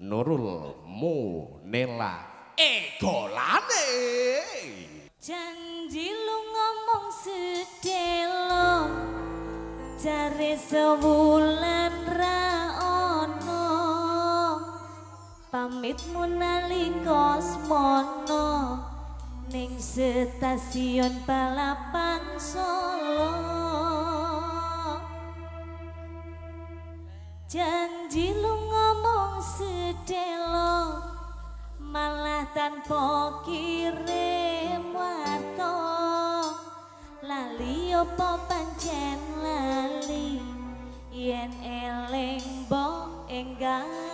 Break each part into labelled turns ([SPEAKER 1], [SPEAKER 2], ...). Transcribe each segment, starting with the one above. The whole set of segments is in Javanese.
[SPEAKER 1] Nurul Munela Egolane.
[SPEAKER 2] Janji lu ngomong sedelo, cari sewulan ra ono, pamitmu nalika kosmono, ning stasiun balapan solo. Janji malah tanpa kirim warto lali apa pancen lali? Yen eling bo
[SPEAKER 3] enggak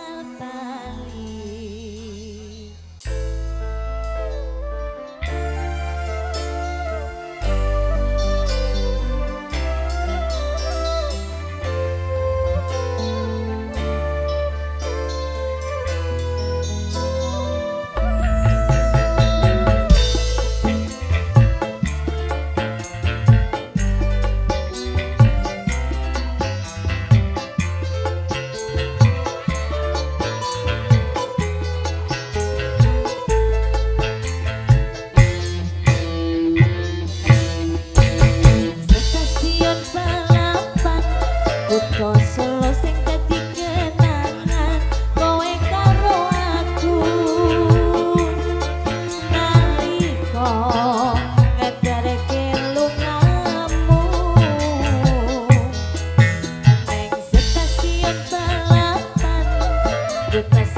[SPEAKER 3] request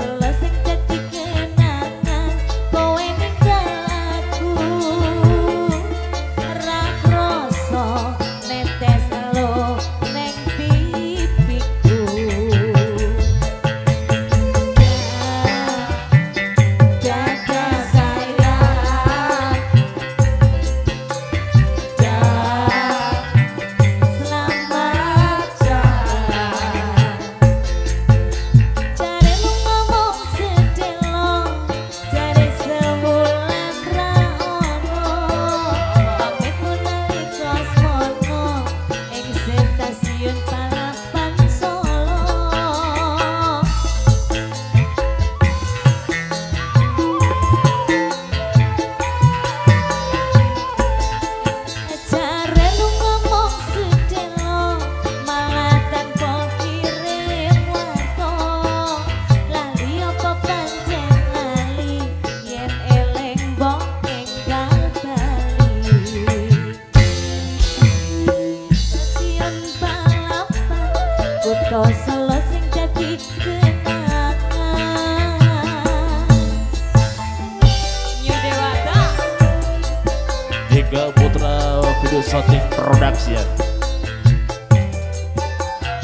[SPEAKER 3] Studio Sotik Production.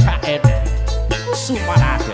[SPEAKER 3] KN
[SPEAKER 2] Kusumanan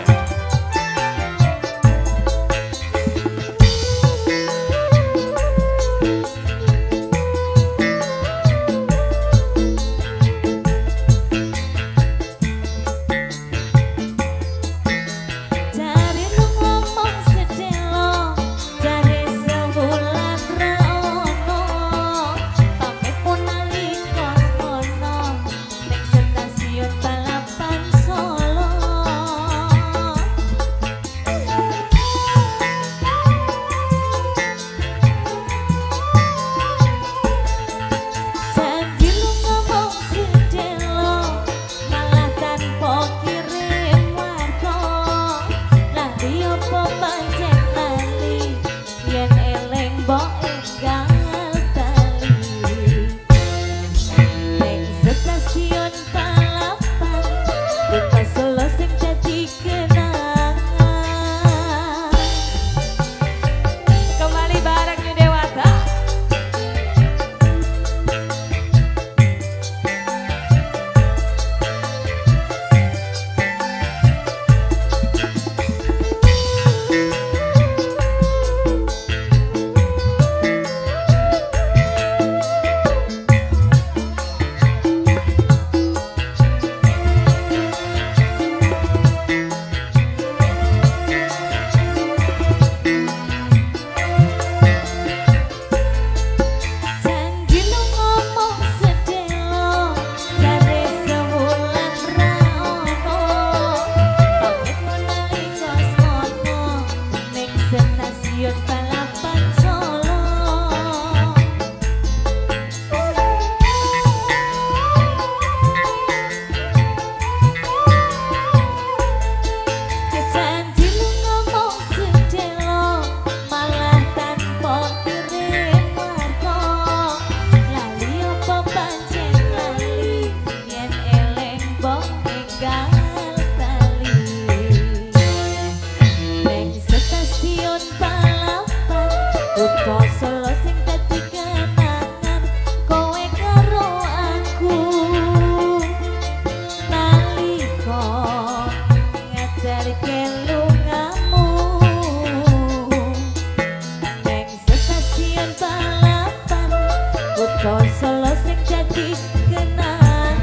[SPEAKER 2] solo jadi kenangan.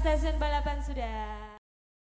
[SPEAKER 3] Stasiun balapan sudah.